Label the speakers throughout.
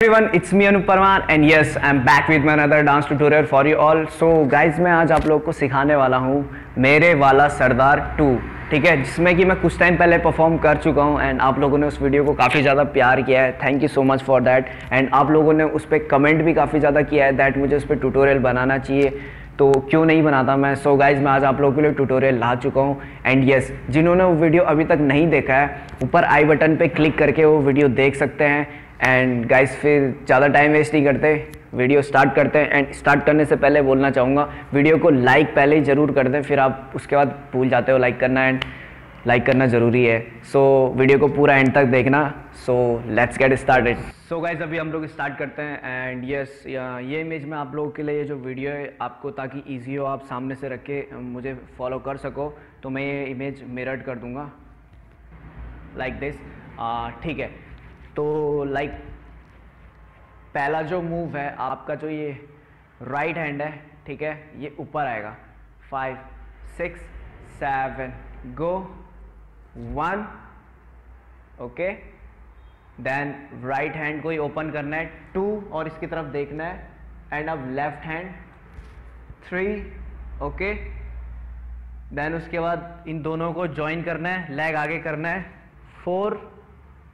Speaker 1: everyone, it's me, Anup Parmar, and yes, I'm back with my another dance tutorial for you all. So, guys, मैं आज आप लोग को सिखाने वाला हूँ, मेरे वाला सरदार 2 ठीक है? जिसमें कि मैं कुछ टाइम पहले परफॉर्म कर चुका हूँ एंड आप लोगों ने उस वीडियो को काफ़ी ज़्यादा प्यार किया है। Thank you so much for that and आप लोगों ने उस पर कमेंट भी काफ़ी ज़्यादा किया है दैट मुझे उस पर ट्यूटोरियल बनाना चाहिए। तो क्यों नहीं बनाता मैं? सो so गाइज़ मैं आज आप लोगों के लिए ट्यूटोरियल ला चुका हूँ। एंड यस जिन्होंने वो वीडियो अभी तक नहीं देखा है, ऊपर आई बटन पे क्लिक करके वो वीडियो देख सकते हैं। एंड गाइस फिर ज़्यादा टाइम वेस्ट नहीं करते। वीडियो स्टार्ट करते हैं। एंड स्टार्ट करने से पहले बोलना चाहूँगा वीडियो को लाइक पहले ही ज़रूर कर दें। फिर आप उसके बाद भूल जाते हो लाइक करना एंड लाइक करना ज़रूरी है। सो so, वीडियो को पूरा एंड तक देखना। So let's get started so guys अभी हम लोग स्टार्ट करते हैं। एंड यस yes, ये इमेज में आप लोगों के लिए ये जो वीडियो है आपको ताकि ईजी हो आप सामने से रख के मुझे फॉलो कर सको। तो मैं ये इमेज मिरर कर दूँगा। लाइक दिस ठीक है। तो लाइक पहला जो मूव है, आपका जो ये राइट हैंड है, ठीक है, ये ऊपर आएगा। Five six seven go one okay then right hand को ही ओपन करना है। टू और इसकी तरफ़ देखना है। एंड अब left hand three okay then उसके बाद इन दोनों को ज्वाइन करना है लेग आगे करना है। फोर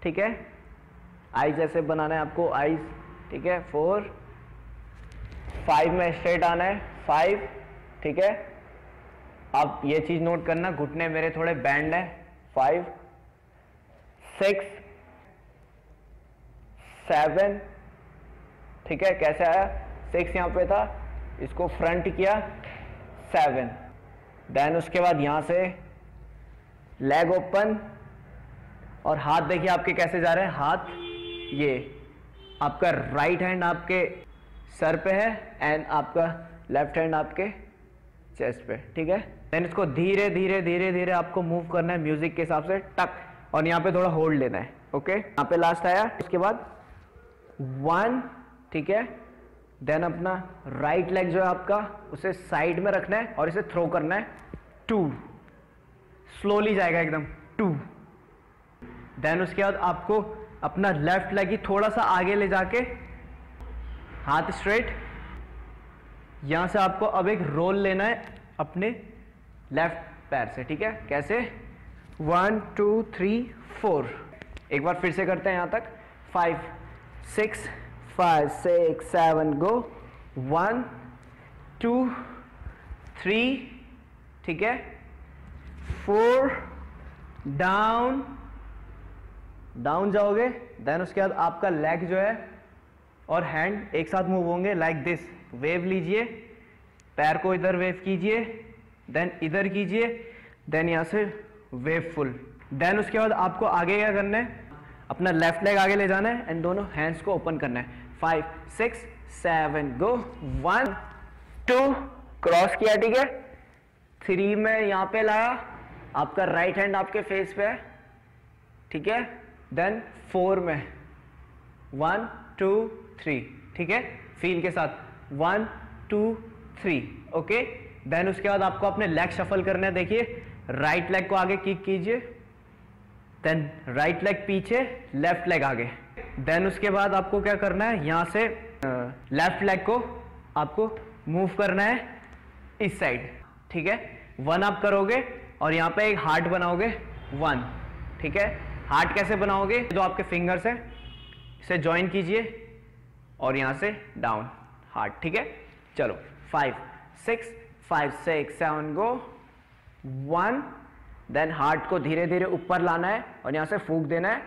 Speaker 1: ठीक है। आईज ऐसे बनाना है आपको आईज ठीक है, फोर, फाइव में स्ट्रेट आना है, फाइव, ठीक है। आप ये चीज़ नोट करना, घुटने मेरे थोड़े बैंड है, फाइव, सिक्स, सेवन, ठीक है, कैसे आया? सिक्स यहाँ पे था, इसको फ्रंट किया, सेवन। देन उसके बाद यहाँ से लेग ओपन, और हाथ देखिए आपके कैसे जा रहे हैं, हाथ। ये, आपका राइट हैंड आपके सर पे है एंड आपका लेफ़्ट हैंड आपके चेस्ट पे, ठीक है? देन इसको धीरे धीरे धीरे धीरे आपको मूव करना है म्यूज़िक के हिसाब से, टक, और यहाँ पे थोड़ा होल्ड लेना है ओके यहाँ पे लास्ट आया इसके बाद वन ठीक है? देन अपना राइट लेग जो है आपका, उसे साइड में रखना है और इसे थ्रो करना है टू स्लोली जाएगा एकदम टू देन उसके बाद आपको अपना लेफ़्ट लेग ही थोड़ा सा आगे ले जाके, हाथ स्ट्रेट यहाँ से आपको अब एक रोल लेना है अपने लेफ़्ट पैर से, ठीक है? कैसे? वन टू थ्री फोर एक बार फिर से करते हैं यहाँ तक। Five six five six seven go one two three ठीक है? फोर डाउन डाउन जाओगे देन उसके बाद आपका लेग जो है और हैंड एक साथ मूव होंगे लाइक दिस वेव लीजिए, पैर को इधर वेव कीजिए देन इधर कीजिए देन यहाँ से वेव फुल देन उसके बाद आपको आगे क्या करना है? अपना लेफ़्ट लेग आगे ले जाना है एंड दोनों हैंड्स को ओपन करना है. Five six seven go one two cross किया, ठीक है? थ्री में यहाँ पे लाया, आपका राइट हैंड आपके फेस पे है, ठीक है? देन फोर में वन टू थ्री ठीक है? फील के साथ। One two three okay then उसके बाद आपको अपने लेग शफल करना है। देखिए राइट लेग को आगे किक कीजिए। देन राइट लेग पीछे लेफ़्ट लेग आगे। देन उसके बाद आपको क्या करना है? यहाँ से लेफ़्ट लेग को आपको मूव करना है इस साइड ठीक है? वन आप करोगे और यहाँ पे एक हार्ट बनाओगे। वन ठीक है? हार्ट कैसे बनाओगे? जो आपके फिंगर्स हैं। इसे ज्वाइन कीजिए और यहाँ से डाउन हार्ट, ठीक है? चलो five six five six seven go one then heart को धीरे धीरे ऊपर लाना है और यहाँ से फूक देना है।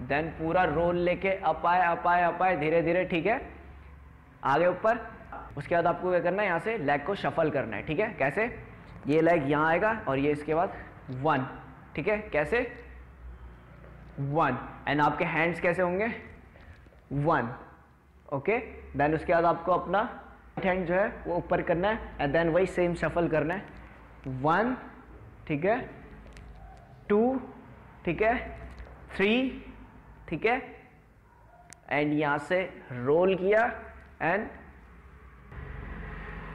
Speaker 1: देन पूरा रोल लेके अप आए अप आए अप आए धीरे धीरे ठीक है? आगे ऊपर। उसके बाद आपको क्या करना है? यहाँ से लेग को शफल करना है, ठीक है? कैसे? ये लेग यहाँ आएगा और ये इसके बाद वन ठीक है? कैसे? वन एंड आपके हैंड्स कैसे होंगे? वन ओके देन उसके बाद आपको अपना राइट हैंड जो है, वो ऊपर करना है एंड देन वही सेम शफल करना है। वन ठीक है? टू ठीक है? थ्री ठीक है? एंड यहाँ से रोल किया एंड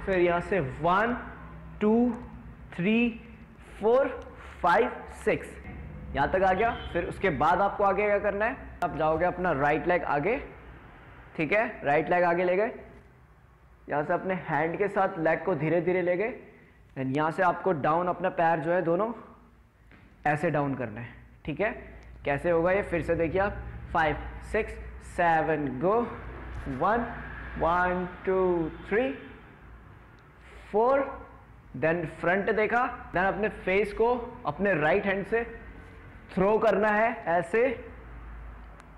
Speaker 1: फिर यहाँ से one two three four five six यहाँ तक आ गया। फिर उसके बाद आपको आगे क्या करना है? आप जाओगे अपना राइट लेग आगे। ठीक है? राइट लेग आगे ले गए। यहाँ से अपने हैंड के साथ लेग को धीरे धीरे ले गए। एंड यहाँ से आपको डाउन अपना पैर जो है दोनों ऐसे डाउन करना है। ठीक है? कैसे होगा ये? फिर से देखिए आप। Five six seven go one one two three four then front देखा देन अपने फेस को अपने राइट हैंड से थ्रो करना है ऐसे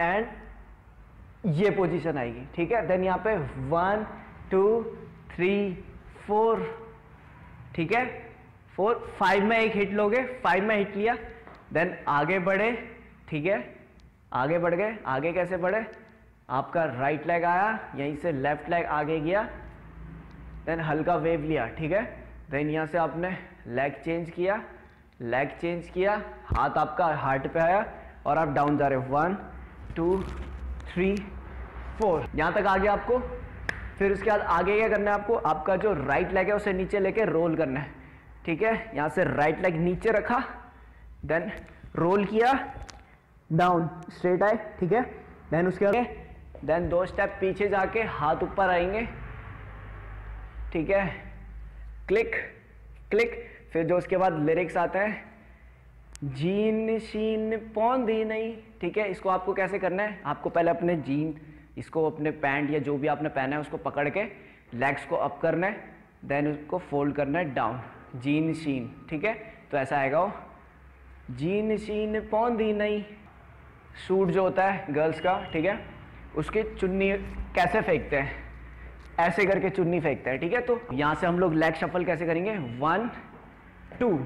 Speaker 1: एंड ये पोजीशन आएगी, ठीक है? देन यहाँ पे वन टू थ्री फोर ठीक है? फोर फाइव में एक हिट लोगे फाइव में हिट लिया देन आगे बढ़े, ठीक है? आगे बढ़ गए, आगे कैसे बढ़े? आपका राइट लेग आया, यहीं से लेफ़्ट लेग आगे गया देन हल्का वेव लिया, ठीक है? देन यहाँ से आपने लेग चेंज किया लेग चेंज किया, हाथ आपका हार्ट पे आया और आप डाउन जा रहे हो। वन टू थ्री फोर यहाँ तक आ गया आपको। फिर उसके बाद आगे क्या करना है आपको? आपका जो राइट लेग है उसे नीचे लेके रोल करना है। ठीक है? यहाँ से राइट लेग नीचे रखा देन रोल किया डाउन स्ट्रेट आए। ठीक है? देन उसके बाद देन दो स्टेप पीछे जाके हाथ ऊपर आएँगे। ठीक है? क्लिक क्लिक फिर जो उसके बाद लिरिक्स आते हैं। जीन शीन पौन दी नहीं, ठीक है? इसको आपको कैसे करना है? आपको पहले अपने जीन, इसको अपने पैंट या जो भी आपने पहना है उसको पकड़ के लेग्स को अप करना है देन उसको फोल्ड करना है डाउन जीन शीन, ठीक है? तो ऐसा आएगा वो। जीन शीन पौन दी नहीं सूट जो होता है गर्ल्स का, ठीक है? उसकी चुन्नी कैसे फेंकते हैं? ऐसे करके चुन्नी फेंकते हैं, ठीक है? तो यहाँ से हम लोग लेग शफल कैसे करेंगे? वन टू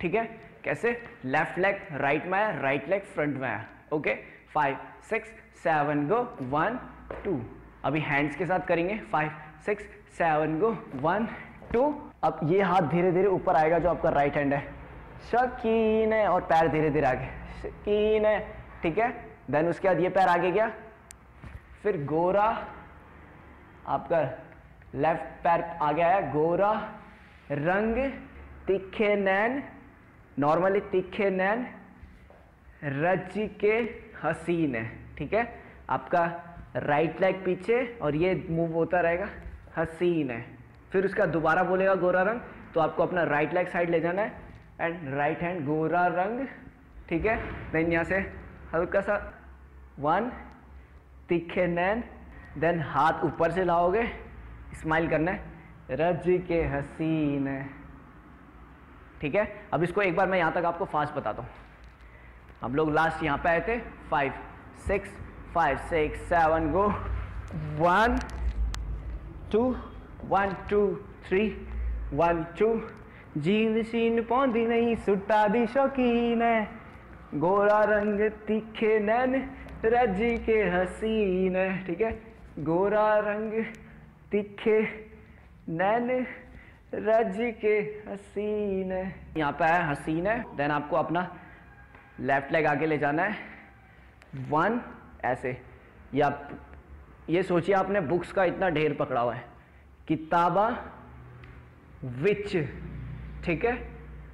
Speaker 1: ठीक है? कैसे? लेफ़्ट लेग राइट में आया राइट लेग फ्रंट में आया okay five six seven go one two अभी हैंड्स के साथ करेंगे five six seven go one two अब ये हाथ धीरे धीरे ऊपर आएगा जो आपका राइट हैंड है। शकीन है और पैर धीरे धीरे आगे। शकीन है, ठीक है? देन उसके बाद ये पैर आगे गया फिर गोरा आपका लेफ़्ट पैर आ गया है, गोरा, रंग, तीखे नैन नॉर्मली तीखे नैन रज के हसीन है, ठीक है? आपका राइट लेग पीछे और ये मूव होता रहेगा, हसीन है। फिर उसका दोबारा बोलेगा गोरा रंग तो आपको अपना राइट लेग साइड ले जाना है एंड राइट हैंड गोरा रंग, ठीक है? देन यहाँ से हल्का सा वन तीखे नैन देन हाथ ऊपर से लाओगे स्माइल करना है। रज के हसीन। ठीक है? अब इसको एक बार मैं यहाँ तक आपको फास्ट बताता हूँ। हम लोग लास्ट यहाँ पे आए थे। Five six five six seven go one two one two three one two gene शीन पौधी नहीं, सुट्टा दी शौकीन है। गोरा रंग तीखे नैन, रज़ी के हसीन। है ठीक है? गोरा रंग तीखे, नैन रज के हसीन। यहाँ पे है हसीन है देन आपको अपना लेफ़्ट लेग आगे ले जाना है। वन ऐसे। या ये सोचिए आपने बुक्स का इतना ढेर पकड़ा हुआ है। किताबा विच ठीक है?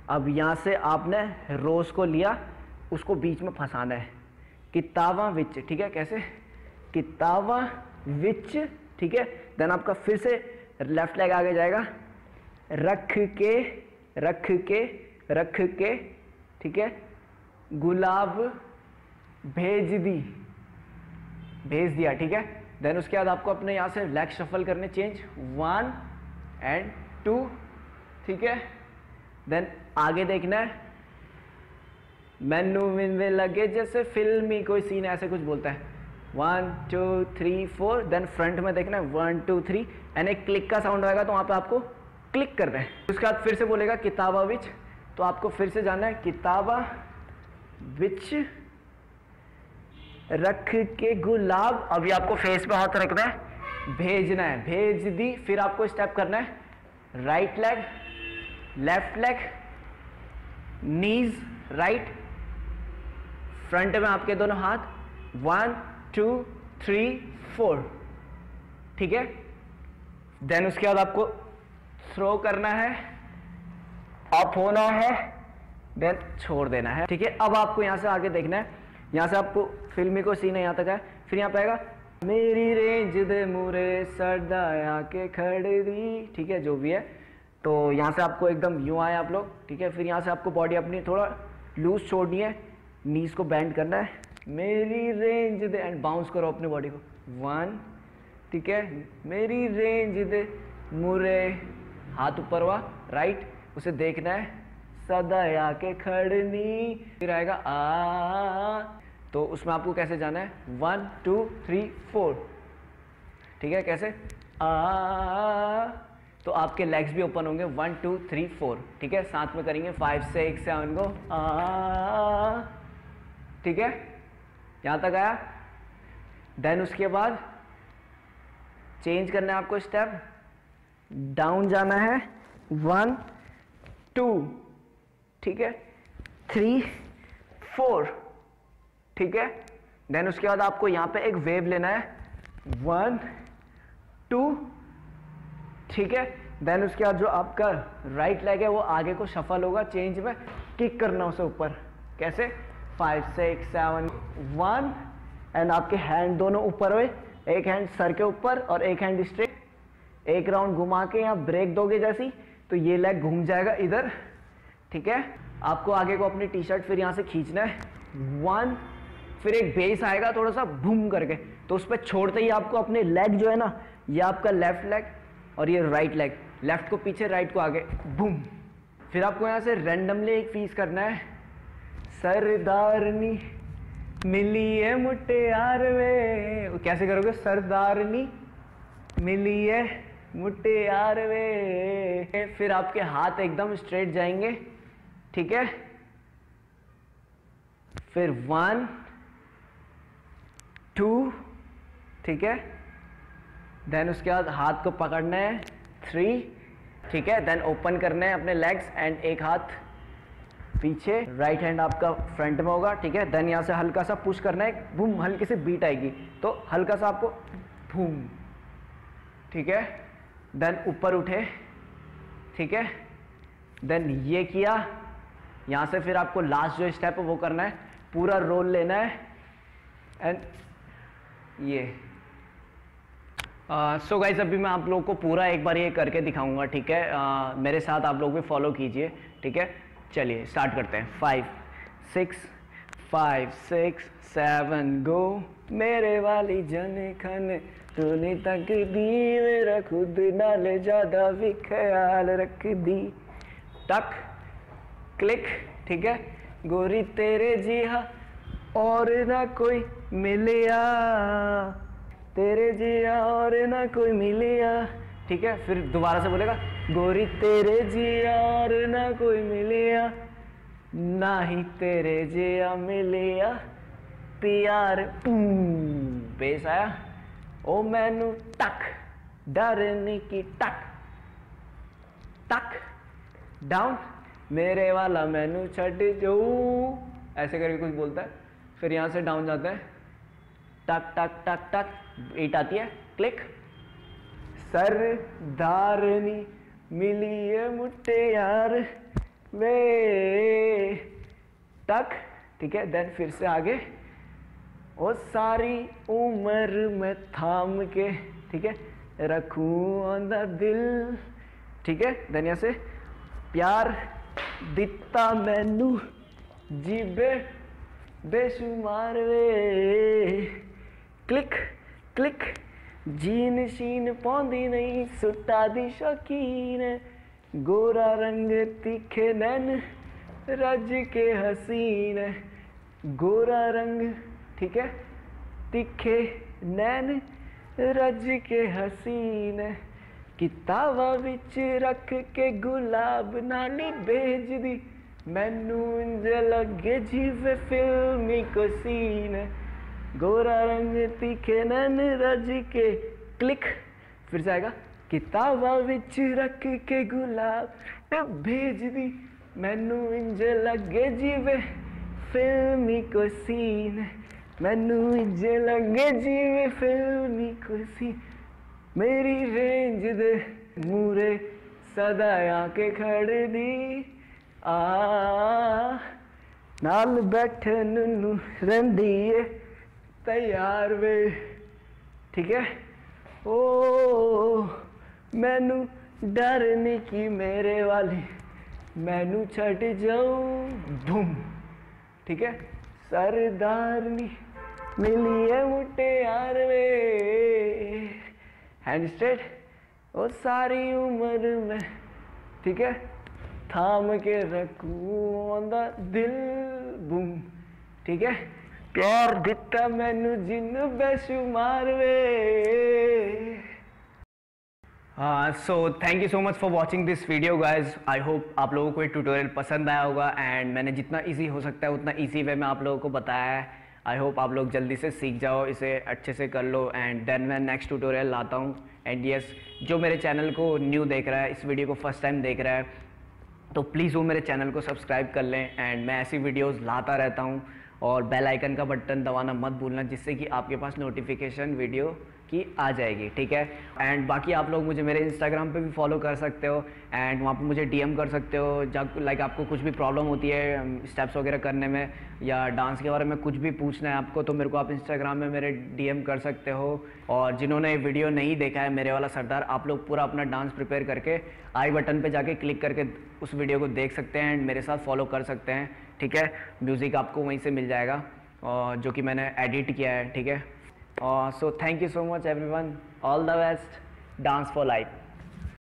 Speaker 1: अब यहाँ से आपने रोज को लिया, उसको बीच में फंसाना है। किताबा विच ठीक है? कैसे? किताबा विच, ठीक है? देन आपका फिर से लेफ़्ट लेग आगे जाएगा। रख के रख के रख के, ठीक है? गुलाब भेज दी। भेज दिया, ठीक है? देन उसके बाद आपको अपने यहाँ से लेग शफल करने चेंज वन एंड टू ठीक है? देन आगे देखना है। मैनू में लगे जैसे फिल्मी कोई सीन ऐसे कुछ बोलता है। One two three four then front में देखना है. वन टू थ्री एंड एक क्लिक का साउंड आएगा तो वहाँ पे आपको क्लिक करना है उसके बाद फिर से बोलेगा किताबा विच. तो आपको फिर से जाना है किताबा विच रख के गुलाब. अभी आपको फेस पे हाथ रखना है. भेजना है. भेज दी. फिर आपको स्टेप करना है. Right leg left leg knees right front में आपके दोनों हाथ. वन टू थ्री फोर ठीक है? देन उसके बाद आपको थ्रो करना है अप होना है देन छोड़ देना है। ठीक है? अब आपको यहाँ से आगे देखना है। यहाँ से आपको फिल्मी को सीन यहाँ तक है। फिर यहाँ पे आएगा, मेरी रेंज दे मुरे सरदाया के खड़े ठीक है? जो भी है। तो यहाँ से आपको एकदम यूँ आए आप लोग। ठीक है? फिर यहाँ से आपको बॉडी अपनी थोड़ा लूज छोड़नी है। नीज को बैंड करना है। मेरी रेंज दे एंड बाउंस करो अपनी बॉडी को। वन ठीक है? मेरी रेंज दे, मुरे, हाथ ऊपर हुआ राइट उसे देखना है। सदा आके खड़नी, फिर आएगा, आ तो उसमें आपको कैसे जाना है? वन टू थ्री फोर ठीक है? कैसे? आ तो आपके लेग्स भी ओपन होंगे। वन टू थ्री फोर ठीक है? साथ में करेंगे। फाइव सिक्स सेवन को आ। ठीक है? यहाँ तक आया? देन उसके बाद चेंज करना है आपको स्टेप डाउन जाना है. वन टू ठीक है? थ्री फोर ठीक है? देन उसके बाद आपको यहाँ पे एक वेव लेना है. वन टू ठीक है? देन उसके बाद जो आपका राइट लेग है, वो आगे को सफल होगा चेंज में. किक करना उसे ऊपर. कैसे? Five six seven one and आपके हैंड दोनों ऊपर हुए। एक हैंड सर के ऊपर और एक हैंड स्ट्रेट एक राउंड घुमा के यहाँ ब्रेक दोगे जैसी तो ये लेग घूम जाएगा इधर। ठीक है? आपको आगे को अपनी टी शर्ट फिर यहाँ से खींचना है। वन फिर एक बेस आएगा थोड़ा सा भूम करके। तो उस पर छोड़ते ही आपको अपने लेग जो है ना, ये आपका लेफ़्ट लेग और ये राइट लेग लेफ़्ट को पीछे राइट को आगे। बूम फिर आपको यहाँ से रैंडमली एक फ़ीस करना है। सरदारनी मिली है मुट्टे यार वे कैसे करोगे? सरदारनी मिली है मुट्टे यार वे फिर आपके हाथ एकदम स्ट्रेट जाएँगे, ठीक है? फिर वन टू ठीक है? देन उसके बाद हाथ को पकड़ना है थ्री ठीक है? देन ओपन करना है अपने लेग्स एंड एक हाथ पीछे राइट हैंड आपका फ्रंट में होगा ठीक है? देन यहाँ से हल्का सा पुश करना है बूम हल्की सी बीट आएगी। तो हल्का सा आपको बूम ठीक है? देन ऊपर उठे ठीक है? देन ये किया यहाँ से फिर आपको लास्ट जो स्टेप है वो करना है पूरा रोल लेना है एंड ये। सो uh, गाइज़ so अभी मैं आप लोगों को पूरा एक बार ये करके दिखाऊँगा ठीक है? Uh, मेरे साथ आप लोग भी फॉलो कीजिए ठीक है? चलिए स्टार्ट करते हैं। Five six five six seven go मेरे वाली जन खन तूने तक दी, मेरा खुद नाले ज़्यादा भी ख्याल रख दी टक क्लिक ठीक है? गोरी तेरे जी हा और ना कोई मिलिया। तेरे जिया और ना कोई मिलिया। ठीक है? फिर दोबारा से बोलेगा। गोरी तेरे जिया और ना कोई मिलिया, ना ही तेरे जिया मिलिया, प्यार बेस आया। ओ मैनू टक डरने की टक टक, डाउन। मेरे वाला मैनू छड़ जो, ऐसे करके कुछ बोलता है, फिर यहाँ से डाउन जाता है। टक टक टक टक, ईट आती है, क्लिक। सरदारनी मिली है मुट्टे यार। वे। तक। ठीक है देन फिर से आगे। और सारी उम्र में थाम के, ठीक है, रखू ऑन द दिल। ठीक है धनिया से, प्यार दिता मैनू, जीबे बेशुमार वे। Click click. जीन शीन पौंदी नहीं सुट्टा दी शौकीन। गोरा रंग तीखे नैन, रज के हसीन। गोरा रंग, ठीक है? तीखे नैन, रज के हसीन। किताबा विच रख के गुलाब नाली भेज दी। मैनू इंज लगे जीवे फिल्मी को सीन गोरा रंग तीखे नन रज के। क्लिक। फिर से आएगा। किताबा बिच रख के गुलाब भेज दी। मैनू इंज लगे जीवे, फिल्मी को सीन। मैनू इंज लगे जीवे, फिल्मी को सीन। मेरी रेंज दे मूरे, सदा आके खड़ दी। आ, नाल बैठन नू रंदी तैयार वे। ठीक है? ओ, मैनू डर नहीं कि मेरे वाली मैनू छट जाऊँ। धूम। ठीक है? सरदार नी मिली है मुटे यार वे। हैंड स्ट्रेट ओ, सारी उम्र में, ठीक है? थाम के रखू दिल, बुम। ठीक है? प्यार दिता मैनू जिन बेशुमार वे। हाँ so thank you so much for watching this video guys I hope आप लोगों को ये ट्यूटोरियल पसंद आया होगा एंड मैंने जितना ईजी हो सकता है, उतना ईजी वे में आप लोगों को बताया है। आई होप आप लोग जल्दी से सीख जाओ, इसे अच्छे से कर लो एंड देन मैं नेक्स्ट ट्यूटोरियल लाता हूँ। एंड यस जो मेरे चैनल को न्यू देख रहा है, इस वीडियो को फ़र्स्ट टाइम देख रहा है तो प्लीज़ वो मेरे चैनल को सब्सक्राइब कर लें एंड मैं ऐसी वीडियोज़ लाता रहता हूँ। और बेल आइकन का बटन दबाना मत भूलना जिससे कि आपके पास नोटिफिकेशन वीडियो की आ जाएगी, ठीक है? एंड बाकी आप लोग मुझे मेरे इंस्टाग्राम पे भी फॉलो कर सकते हो एंड वहाँ पे मुझे डीएम कर सकते हो, जब लाइक आपको कुछ भी प्रॉब्लम होती है स्टेप्स वगैरह करने में या डांस के बारे में कुछ भी पूछना है आपको तो मेरे को आप इंस्टाग्राम में मेरे डीएम कर सकते हो। और जिन्होंने वीडियो नहीं देखा है, मेरे वाला सरदार, आप लोग पूरा अपना डांस प्रिपेयर करके आई बटन पर जाके क्लिक करके उस वीडियो को देख सकते हैं एंड मेरे साथ फॉलो कर सकते हैं, ठीक है? म्यूज़िक आपको वहीं से मिल जाएगा और जो कि मैंने एडिट किया है, ठीक है? Uh, so thank you so much everyone. All the best. Dance for life.